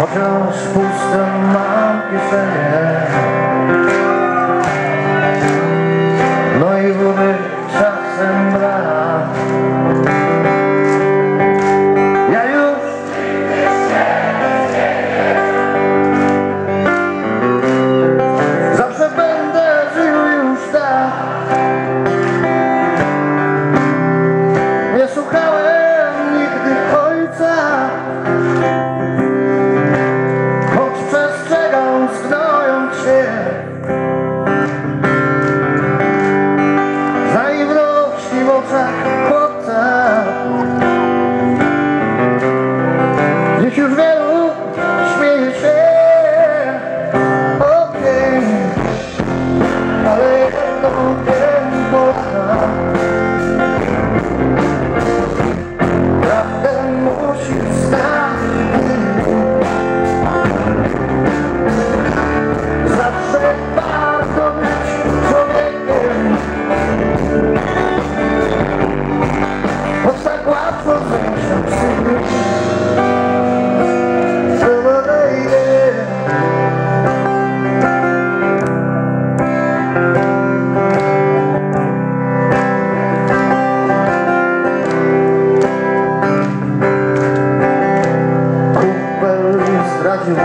Chociaż puste mam kieszenie You should know.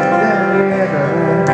together.